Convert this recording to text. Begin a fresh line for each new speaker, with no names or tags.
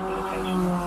Location.